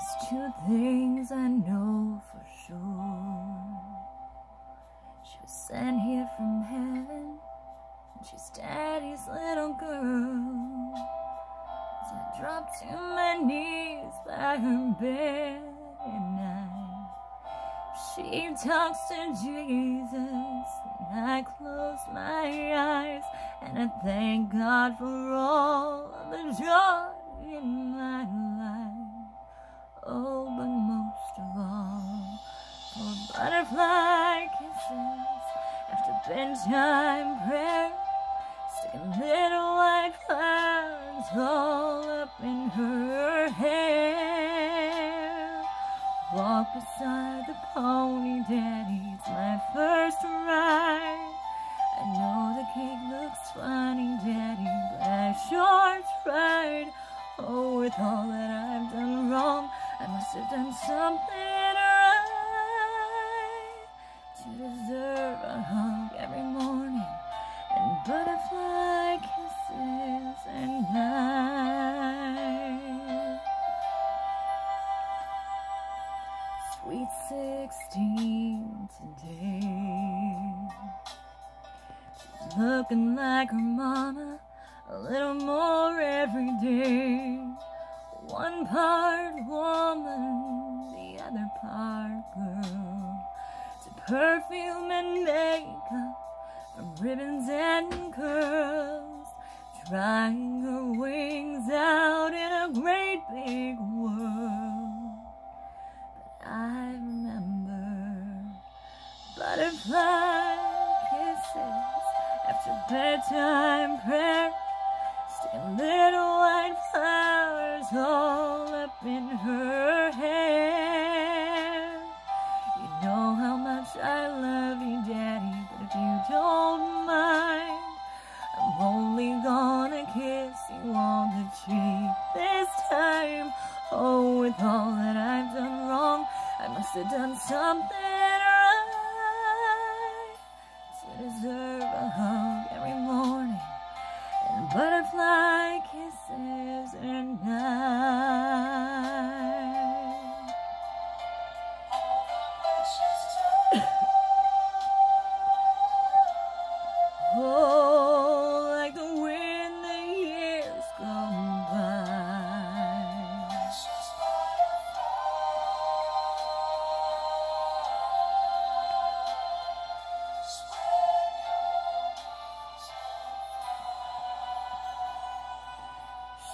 There's two things I know for sure. She was sent here from heaven, and she's daddy's little girl. As I drop to my knees by her bed at night, she talks to Jesus, and I close my eyes, and I thank God for all the joy in my life. Bedtime prayer, sticking little white flowers all up in her hair. Walk beside the pony, daddy's my first ride. I know the cake looks funny, daddy, but I sure tried. Oh, with all that I've done wrong, I must have done something Sweet 16 today. She's looking like her mama a little more every day. One part woman, the other part girl. To perfume and makeup, from ribbons and curls. Trying her wings out in a great big bedtime prayer. Sticking little white flowers all up in her hair. You know how much I love you, Daddy, but if you don't mind, I'm only gonna kiss you on the cheek this time. Oh, with all that I've done wrong, I must have done something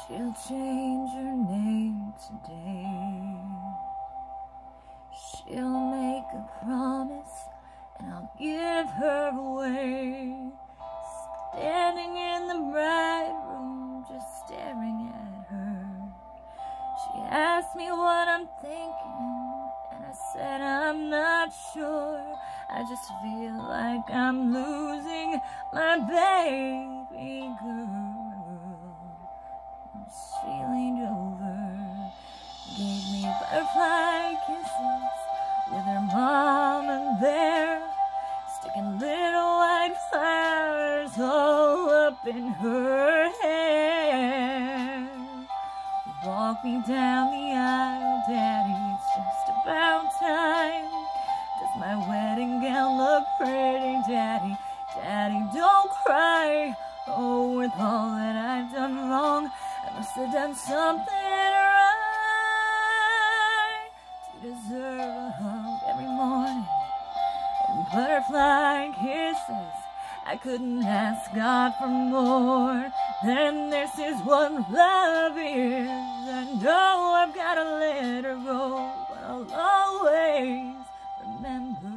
She'll change her name today. She'll make a promise, and I'll give her away. Standing in the bright room, just staring at her. She asked me what I'm thinking, and I said I'm not sure. I just feel like I'm losing my baby girl. In her hair. Walk me down the aisle, Daddy, it's just about time. Does my wedding gown look pretty, Daddy? Daddy, don't cry. Oh, with all that I've done wrong, I must have done something right to deserve a hug every morning and butterfly kisses. I couldn't ask God for more. than this is what love is. I know oh, I've gotta let her go, but I'll always remember